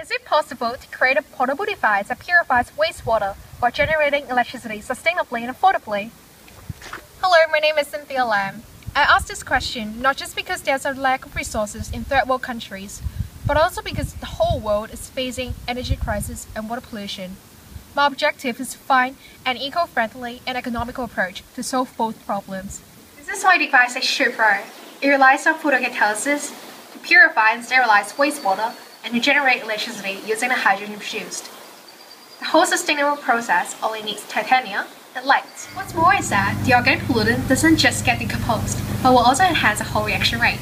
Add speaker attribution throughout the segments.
Speaker 1: Is it possible to create a portable device that purifies wastewater while generating electricity sustainably and affordably? Hello, my name is Cynthia Lam. I asked this question not just because there's a lack of resources in third world countries, but also because the whole world is facing energy crisis and water pollution. My objective is to find an eco-friendly and economical approach to solve both problems. This is my device H2 Pro. It relies on photocatalysis to purify and sterilize wastewater and generate electricity using the hydrogen produced. The whole sustainable process only needs titanium and light. What's more is that the organic pollutant doesn't just get decomposed, but will also enhance the whole reaction rate.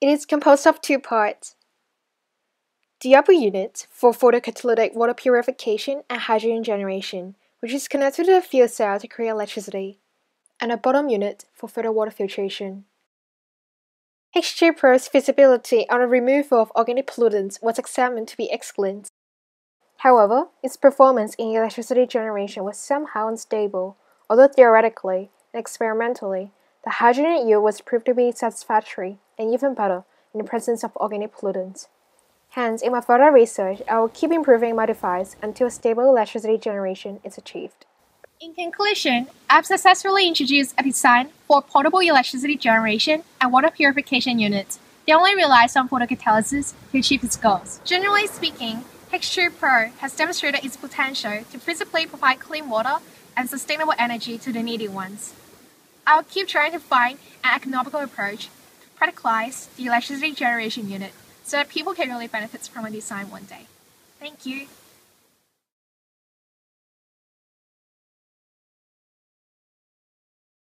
Speaker 1: It is composed of two parts. The upper unit for photocatalytic water purification and hydrogen generation, which is connected to the fuel cell to create electricity, and a bottom unit for further water filtration. H2 Pro's feasibility on the removal of organic pollutants was examined to be excellent. However, its performance in electricity generation was somehow unstable, although theoretically and experimentally, the hydrogen yield was proved to be satisfactory and even better in the presence of organic pollutants. Hence, in my further research, I will keep improving my device until stable electricity generation is achieved. In conclusion, I've successfully introduced a design for portable electricity generation and water purification units that only relies on photocatalysis to achieve its goals. Generally speaking, H2 Pro has demonstrated its potential to feasibly provide clean water and sustainable energy to the needy ones. I will keep trying to find an economical approach to practicalize the electricity generation unit so that people can really benefit from a design one day. Thank you.